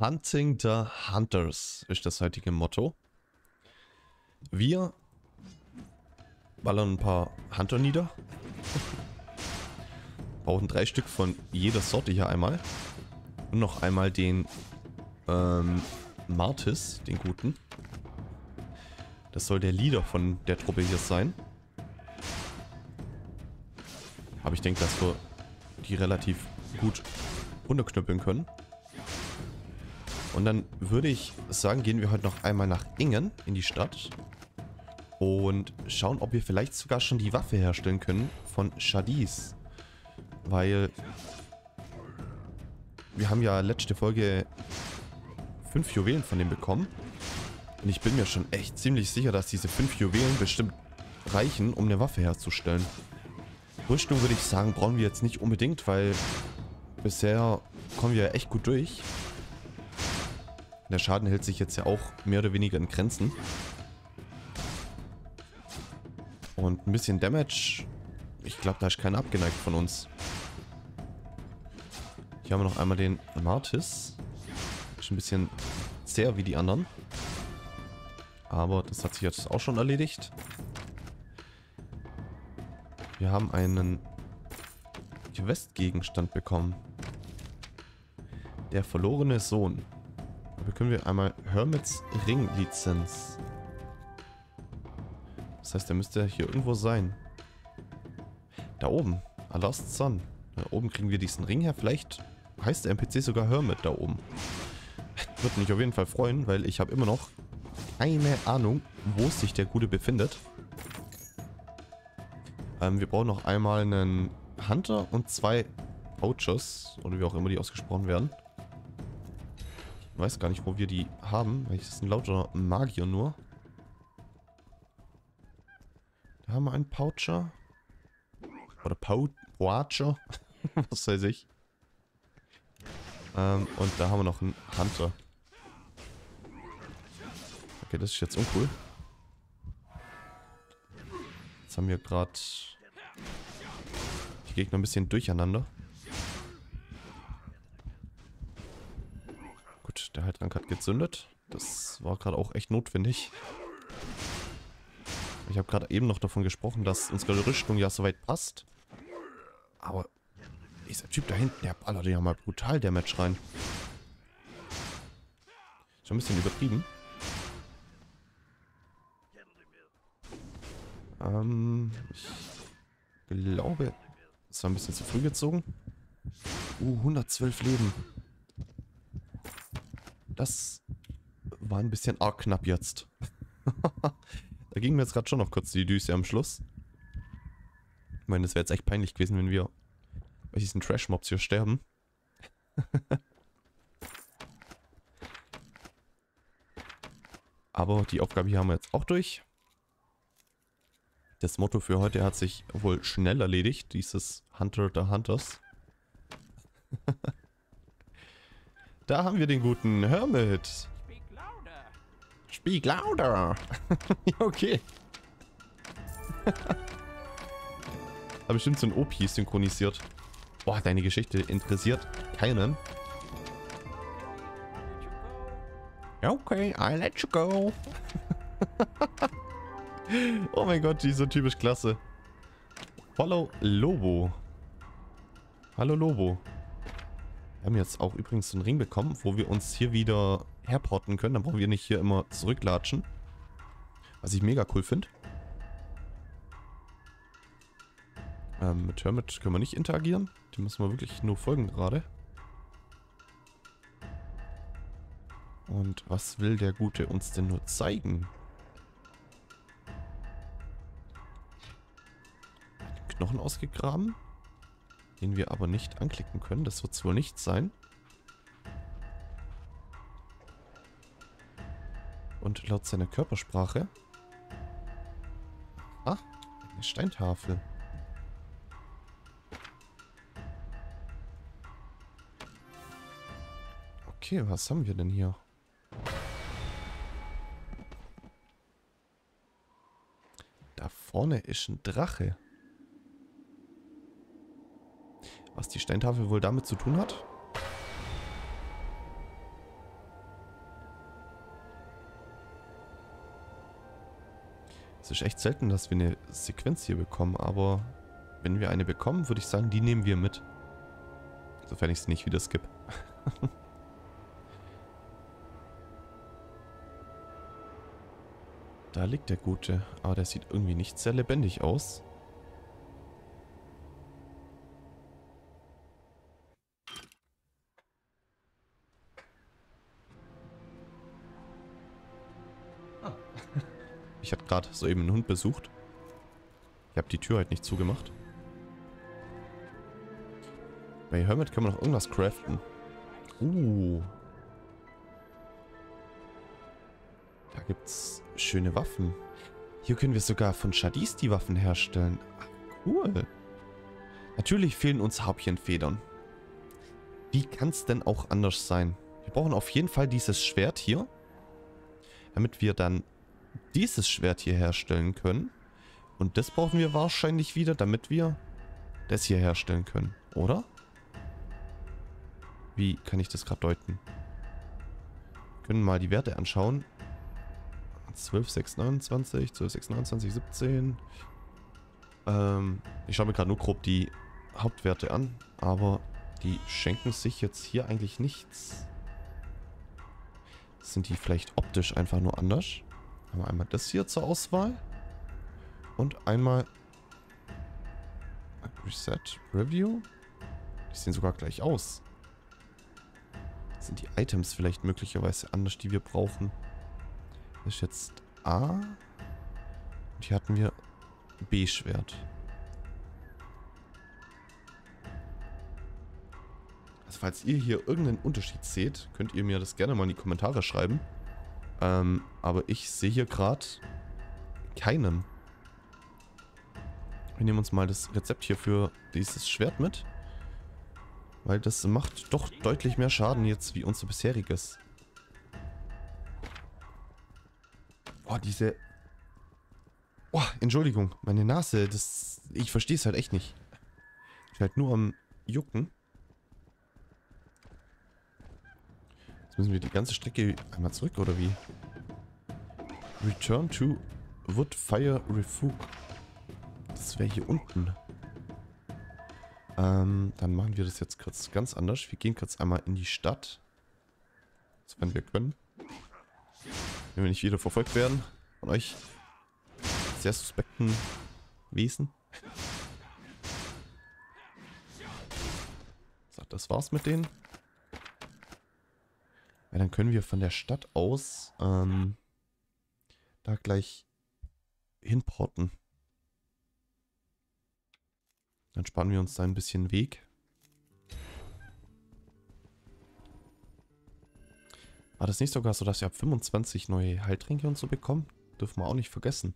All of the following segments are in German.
Hunting the Hunters ist das heutige Motto. Wir ballern ein paar Hunter nieder. Brauchen drei Stück von jeder Sorte hier einmal. Und noch einmal den ähm, Martis, den guten. Das soll der Leader von der Truppe hier sein. Aber ich denke, dass wir die relativ gut runterknüppeln können. Und dann würde ich sagen, gehen wir heute noch einmal nach Ingen in die Stadt. Und schauen, ob wir vielleicht sogar schon die Waffe herstellen können von Shadis. Weil wir haben ja letzte Folge fünf Juwelen von dem bekommen. Und ich bin mir schon echt ziemlich sicher, dass diese fünf Juwelen bestimmt reichen, um eine Waffe herzustellen. Rüstung würde ich sagen, brauchen wir jetzt nicht unbedingt, weil bisher kommen wir echt gut durch. Der Schaden hält sich jetzt ja auch mehr oder weniger in Grenzen. Und ein bisschen Damage. Ich glaube, da ist keiner abgeneigt von uns. Hier haben wir noch einmal den Martis. Ist ein bisschen zäher wie die anderen. Aber das hat sich jetzt auch schon erledigt. Wir haben einen Questgegenstand bekommen. Der verlorene Sohn. Da bekommen wir einmal Hermits Ring Lizenz. Das heißt, der müsste hier irgendwo sein. Da oben. A Lost Sun. Da oben kriegen wir diesen Ring her. Vielleicht heißt der NPC sogar Hermit da oben. Würde mich auf jeden Fall freuen, weil ich habe immer noch keine Ahnung, wo sich der Gute befindet. Ähm, wir brauchen noch einmal einen Hunter und zwei Poachers, oder wie auch immer die ausgesprochen werden. Weiß gar nicht, wo wir die haben, weil ich ist ein lauter Magier nur. Da haben wir einen Poucher. Oder Pou Poacher. Was weiß ich. Ähm, und da haben wir noch einen Hunter. Okay, das ist jetzt uncool. Jetzt haben wir gerade die Gegner ein bisschen durcheinander. Heiltrank hat gezündet. Das war gerade auch echt notwendig. Ich habe gerade eben noch davon gesprochen, dass unsere Rüstung ja soweit passt. Aber dieser Typ da hinten, der ballert ja mal brutal Damage rein. Schon ein bisschen übertrieben. Ähm, ich glaube, es war ein bisschen zu früh gezogen. Uh, 112 Leben. Das war ein bisschen arg knapp jetzt. da ging mir jetzt gerade schon noch kurz die Düse am Schluss. Ich meine, das wäre jetzt echt peinlich gewesen, wenn wir bei diesen Trash-Mobs hier sterben. Aber die Aufgabe hier haben wir jetzt auch durch. Das Motto für heute hat sich wohl schnell erledigt, dieses Hunter the Hunters. da haben wir den guten Hermit. Speak louder. okay. Habe bestimmt so ein OP synchronisiert. Boah, deine Geschichte interessiert keinen. Okay, I let you go. oh mein Gott, die ist so typisch klasse. Follow Lobo. Hallo Lobo. Wir haben jetzt auch übrigens einen Ring bekommen, wo wir uns hier wieder herporten können. Dann brauchen wir nicht hier immer zurücklatschen. Was ich mega cool finde. Ähm, mit Hermit können wir nicht interagieren. Dem müssen wir wirklich nur folgen gerade. Und was will der Gute uns denn nur zeigen? Knochen ausgegraben, den wir aber nicht anklicken können. Das wird es wohl nicht sein. Und laut seiner Körpersprache... Ah, eine Steintafel. Okay, was haben wir denn hier? Da vorne ist ein Drache. Was die Steintafel wohl damit zu tun hat? Es ist echt selten, dass wir eine Sequenz hier bekommen, aber wenn wir eine bekommen, würde ich sagen, die nehmen wir mit. Sofern ich sie nicht wieder skip. da liegt der Gute, aber der sieht irgendwie nicht sehr lebendig aus. Ich hatte gerade soeben einen Hund besucht. Ich habe die Tür halt nicht zugemacht. Bei Hermit können wir noch irgendwas craften. Uh. Da gibt's schöne Waffen. Hier können wir sogar von Shadis die Waffen herstellen. Ach, cool. Natürlich fehlen uns Harpyenfedern. Wie kann es denn auch anders sein? Wir brauchen auf jeden Fall dieses Schwert hier. Damit wir dann dieses Schwert hier herstellen können. Und das brauchen wir wahrscheinlich wieder, damit wir das hier herstellen können, oder? Wie kann ich das gerade deuten? Wir können mal die Werte anschauen. 12, 6, 29, 12, 6, 29, 17. Ähm, ich schaue mir gerade nur grob die Hauptwerte an, aber die schenken sich jetzt hier eigentlich nichts. Sind die vielleicht optisch einfach nur anders? Haben wir einmal das hier zur Auswahl. Und einmal Reset Review. Die sehen sogar gleich aus. Sind die Items vielleicht möglicherweise anders, die wir brauchen? Das ist jetzt A. Und hier hatten wir B-Schwert. Also falls ihr hier irgendeinen Unterschied seht, könnt ihr mir das gerne mal in die Kommentare schreiben. Ähm, aber ich sehe hier gerade keinen. Wir nehmen uns mal das Rezept hier für dieses Schwert mit. Weil das macht doch deutlich mehr Schaden jetzt wie unser bisheriges. Oh, diese... Oh, Entschuldigung, meine Nase, das... Ich verstehe es halt echt nicht. Ich bin halt nur am Jucken. Jetzt müssen wir die ganze Strecke einmal zurück, oder wie? Return to Woodfire Refuge. Das wäre hier unten. Ähm, dann machen wir das jetzt kurz ganz anders. Wir gehen kurz einmal in die Stadt. Sofern wir können. Wenn wir nicht wieder verfolgt werden von euch sehr suspekten Wesen. So, das war's mit denen. Ja, dann können wir von der Stadt aus ähm, da gleich hinporten. Dann sparen wir uns da ein bisschen Weg. War das nicht sogar so, dass wir ab 25 neue Heiltränke und so bekommen? Dürfen wir auch nicht vergessen.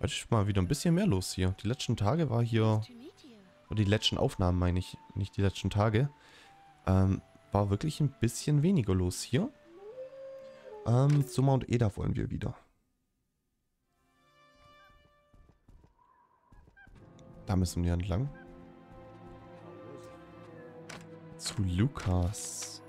Heute ist mal wieder ein bisschen mehr los hier. Die letzten Tage war hier... Oder die letzten Aufnahmen meine ich, nicht die letzten Tage. Ähm, war wirklich ein bisschen weniger los hier. Ähm, zu Mount Eda wollen wir wieder. Da müssen wir entlang. Zu Lukas.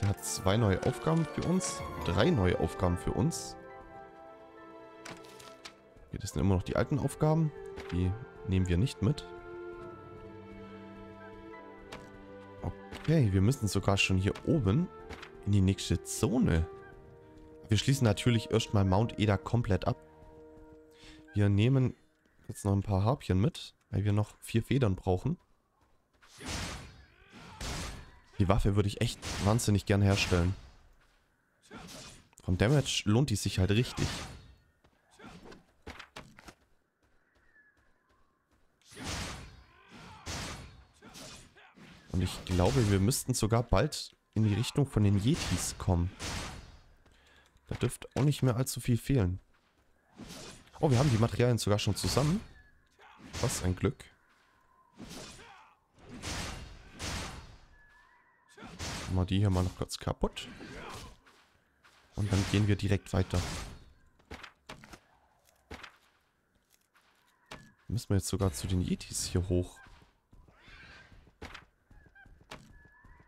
Der hat zwei neue Aufgaben für uns. Drei neue Aufgaben für uns. Okay, das sind immer noch die alten Aufgaben. Die nehmen wir nicht mit. Okay, wir müssen sogar schon hier oben in die nächste Zone. Wir schließen natürlich erstmal Mount Eda komplett ab. Wir nehmen jetzt noch ein paar Harpien mit, weil wir noch vier Federn brauchen. Die Waffe würde ich echt wahnsinnig gern herstellen. Vom Damage lohnt die sich halt richtig. Und ich glaube, wir müssten sogar bald in die Richtung von den Yetis kommen. Da dürfte auch nicht mehr allzu viel fehlen. Oh, wir haben die Materialien sogar schon zusammen. Was ein Glück. Wir die hier mal noch kurz kaputt. Und dann gehen wir direkt weiter. Müssen wir jetzt sogar zu den Yetis hier hoch.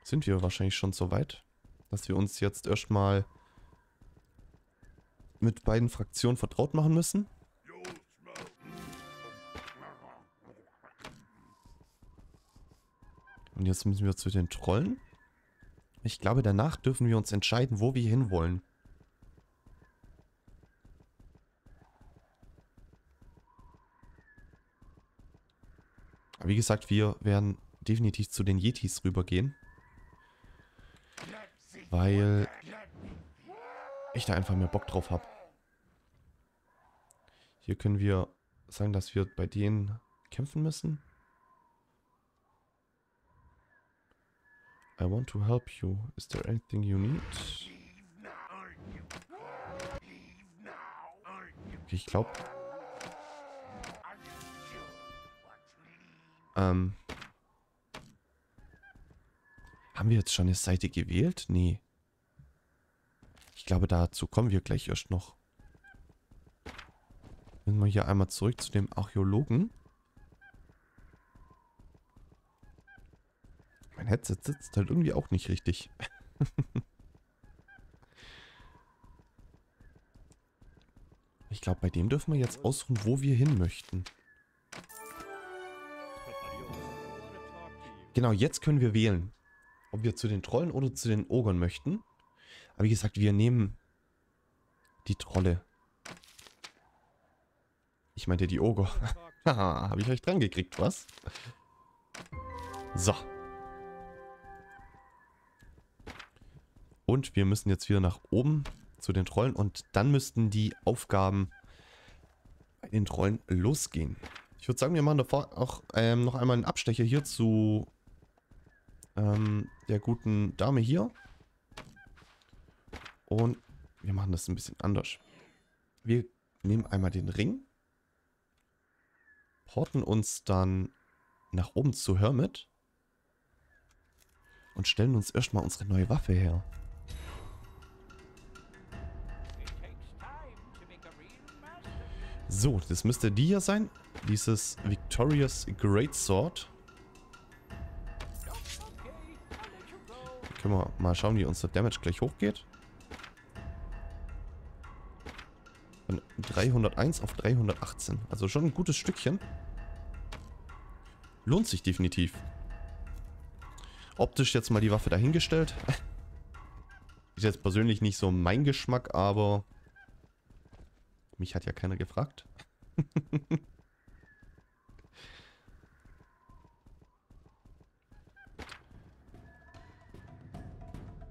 Sind wir wahrscheinlich schon so weit? dass wir uns jetzt erstmal mit beiden Fraktionen vertraut machen müssen. Und jetzt müssen wir zu den Trollen. Ich glaube, danach dürfen wir uns entscheiden, wo wir hinwollen. Aber wie gesagt, wir werden definitiv zu den Yetis rübergehen. Weil ich da einfach mehr Bock drauf habe. Hier können wir sagen, dass wir bei denen kämpfen müssen. I want to help you. Is there anything you need? Okay, ich glaube... Ähm... Haben wir jetzt schon eine Seite gewählt? Nee. Ich glaube, dazu kommen wir gleich erst noch. Müssen wir hier einmal zurück zu dem Archäologen. Mein Headset sitzt halt irgendwie auch nicht richtig. ich glaube, bei dem dürfen wir jetzt aussuchen, wo wir hin möchten. Genau, jetzt können wir wählen ob wir zu den Trollen oder zu den Ogern möchten. Aber wie gesagt, wir nehmen die Trolle. Ich meinte die Oger. Haha, habe ich euch dran gekriegt, was? So. Und wir müssen jetzt wieder nach oben zu den Trollen und dann müssten die Aufgaben bei den Trollen losgehen. Ich würde sagen, wir machen davor auch ähm, noch einmal einen Abstecher hier zu ähm, der guten Dame hier. Und wir machen das ein bisschen anders. Wir nehmen einmal den Ring. Porten uns dann nach oben zu Hermit. Und stellen uns erstmal unsere neue Waffe her. So, das müsste die hier sein. Dieses Victorious Greatsword. Können wir mal schauen, wie unser Damage gleich hochgeht. Von 301 auf 318. Also schon ein gutes Stückchen. Lohnt sich definitiv. Optisch jetzt mal die Waffe dahingestellt. Ist jetzt persönlich nicht so mein Geschmack, aber mich hat ja keiner gefragt.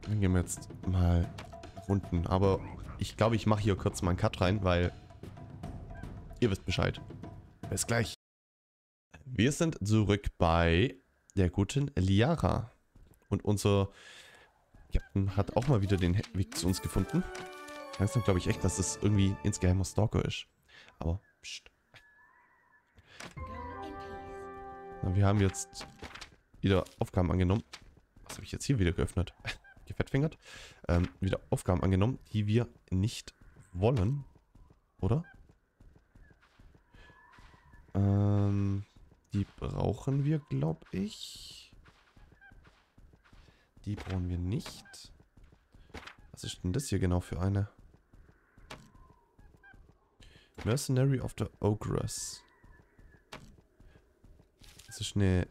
Dann gehen wir jetzt mal unten. Aber ich glaube, ich mache hier kurz mal einen Cut rein, weil ihr wisst Bescheid. Bis gleich. Wir sind zurück bei der guten Liara. Und unser Captain hat auch mal wieder den Weg zu uns gefunden. Langsam glaube ich echt, dass es irgendwie insgeheimer Stalker ist. Aber, pst. Wir haben jetzt wieder Aufgaben angenommen. Was habe ich jetzt hier wieder geöffnet? Gefettfingert, ähm, wieder Aufgaben angenommen, die wir nicht wollen. Oder? Ähm, die brauchen wir, glaube ich. Die brauchen wir nicht. Was ist denn das hier genau für eine? Mercenary of the Ogress. Das ist eine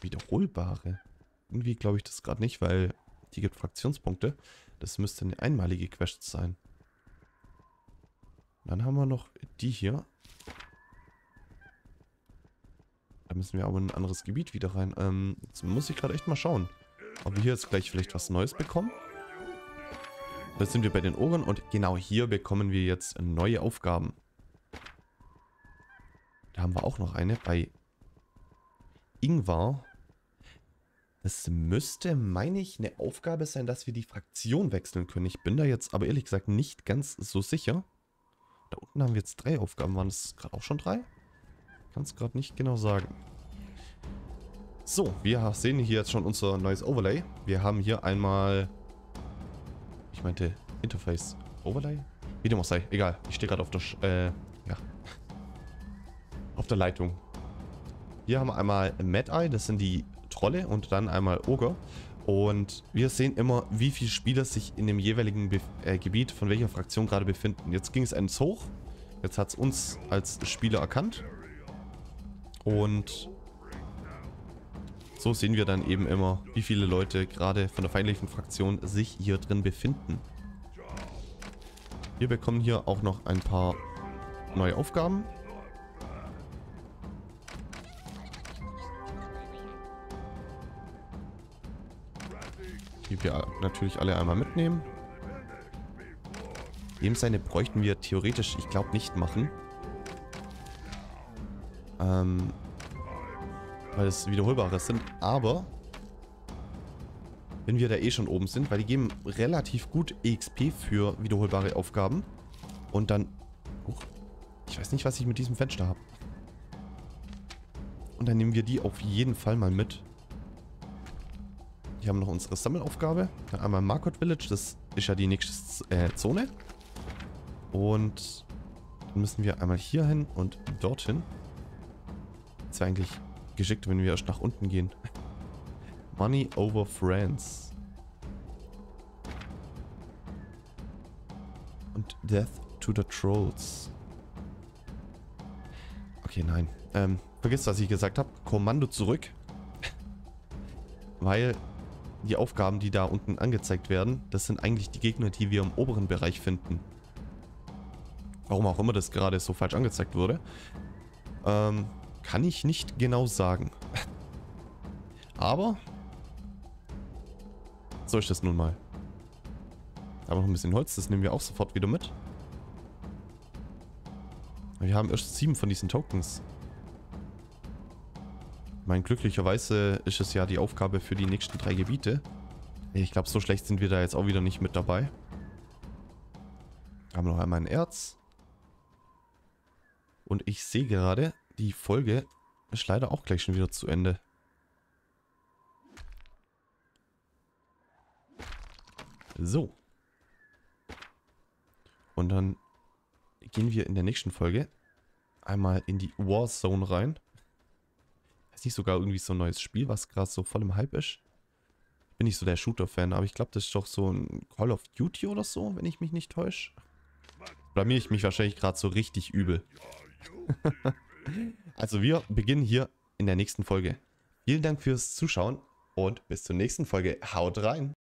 wiederholbare. Irgendwie glaube ich das gerade nicht, weil die gibt Fraktionspunkte. Das müsste eine einmalige Quest sein. Dann haben wir noch die hier. Da müssen wir aber in ein anderes Gebiet wieder rein. Ähm, jetzt muss ich gerade echt mal schauen, ob wir hier jetzt gleich vielleicht was Neues bekommen. Da sind wir bei den Ohren und genau hier bekommen wir jetzt neue Aufgaben. Da haben wir auch noch eine bei Ingvar. Es müsste, meine ich, eine Aufgabe sein, dass wir die Fraktion wechseln können. Ich bin da jetzt aber ehrlich gesagt nicht ganz so sicher. Da unten haben wir jetzt drei Aufgaben. Waren es gerade auch schon drei? Kann es gerade nicht genau sagen. So, wir sehen hier jetzt schon unser neues Overlay. Wir haben hier einmal... Ich meinte Interface Overlay? Wie dem auch sei, egal. Ich stehe gerade auf der... Sch äh, ja. Auf der Leitung. Hier haben wir einmal Mad Eye, das sind die Trolle und dann einmal Ogre. Und wir sehen immer, wie viele Spieler sich in dem jeweiligen Be äh, Gebiet von welcher Fraktion gerade befinden. Jetzt ging es eins hoch. Jetzt hat es uns als Spieler erkannt. Und so sehen wir dann eben immer, wie viele Leute gerade von der feindlichen Fraktion sich hier drin befinden. Wir bekommen hier auch noch ein paar neue Aufgaben. Die wir natürlich alle einmal mitnehmen. Lebensseine bräuchten wir theoretisch, ich glaube, nicht machen. Ähm, weil es wiederholbare sind. Aber wenn wir da eh schon oben sind, weil die geben relativ gut EXP für wiederholbare Aufgaben. Und dann... Huch, ich weiß nicht, was ich mit diesem Fenster habe. Und dann nehmen wir die auf jeden Fall mal mit. Hier haben wir noch unsere Sammelaufgabe. Dann einmal Market Village, das ist ja die nächste äh, Zone. Und dann müssen wir einmal hier hin und dorthin. Das wäre eigentlich geschickt, wenn wir erst nach unten gehen. Money over Friends. Und Death to the Trolls. Okay, nein. Ähm, vergiss, was ich gesagt habe. Kommando zurück. Weil die Aufgaben, die da unten angezeigt werden, das sind eigentlich die Gegner, die wir im oberen Bereich finden. Warum auch immer das gerade so falsch angezeigt wurde. Ähm, kann ich nicht genau sagen. Aber so ist das nun mal. Aber noch ein bisschen Holz, das nehmen wir auch sofort wieder mit. Wir haben erst sieben von diesen Tokens. Mein glücklicherweise ist es ja die Aufgabe für die nächsten drei Gebiete. Ich glaube, so schlecht sind wir da jetzt auch wieder nicht mit dabei. Haben noch einmal ein Erz. Und ich sehe gerade, die Folge ist leider auch gleich schon wieder zu Ende. So. Und dann gehen wir in der nächsten Folge einmal in die Warzone rein. Ist nicht sogar irgendwie so ein neues Spiel, was gerade so voll im Hype ist? Bin nicht so der Shooter-Fan, aber ich glaube, das ist doch so ein Call of Duty oder so, wenn ich mich nicht täusche. Blamier ich mich wahrscheinlich gerade so richtig übel. also wir beginnen hier in der nächsten Folge. Vielen Dank fürs Zuschauen und bis zur nächsten Folge. Haut rein!